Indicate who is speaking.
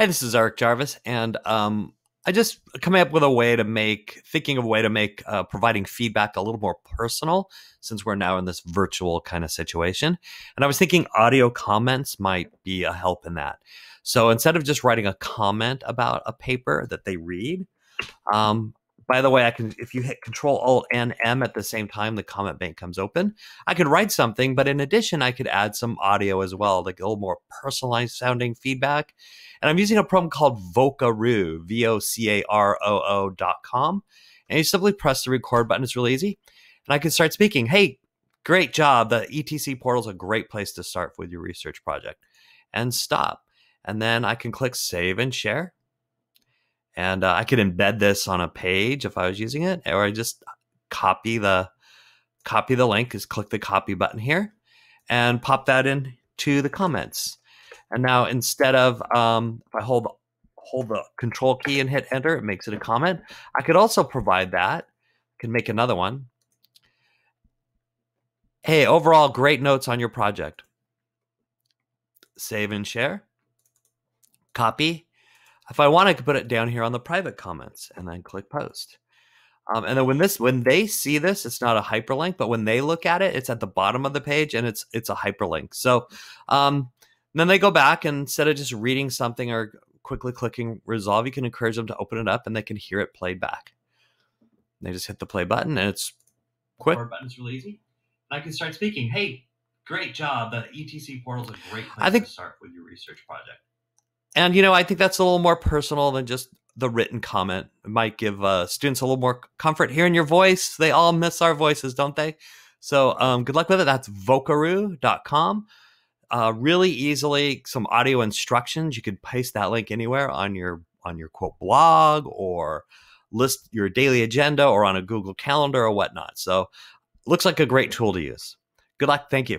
Speaker 1: Hey, this is Eric Jarvis, and um, I just coming up with a way to make, thinking of a way to make uh, providing feedback a little more personal since we're now in this virtual kind of situation. And I was thinking audio comments might be a help in that. So instead of just writing a comment about a paper that they read, um, by the way, I can if you hit Control Alt and M at the same time, the comment bank comes open. I could write something, but in addition, I could add some audio as well, like a little more personalized sounding feedback. And I'm using a program called Vocaroo, V O C A R O O dot com. And you simply press the record button. It's really easy. And I can start speaking. Hey, great job. The ETC portal is a great place to start with your research project. And stop. And then I can click save and share and uh, I could embed this on a page if I was using it, or I just copy the copy the link. Just click the copy button here, and pop that in to the comments. And now instead of um, if I hold hold the control key and hit enter, it makes it a comment. I could also provide that. I can make another one. Hey, overall, great notes on your project. Save and share. Copy if I want, I could put it down here on the private comments and then click post. Um, and then when this when they see this, it's not a hyperlink, but when they look at it, it's at the bottom of the page and it's it's a hyperlink. So um, then they go back and instead of just reading something or quickly clicking resolve, you can encourage them to open it up and they can hear it played back. They just hit the play button and it's quick. Record button's really easy. I can start speaking. Hey, great job. The ETC portal is a great place I think, to start with your research project. And you know, I think that's a little more personal than just the written comment. It might give uh, students a little more comfort hearing your voice. They all miss our voices, don't they? So um, good luck with it. That's vocaroo.com. Uh, really easily, some audio instructions. You could paste that link anywhere on your on your quote blog or list your daily agenda or on a Google Calendar or whatnot. So looks like a great tool to use. Good luck. Thank you.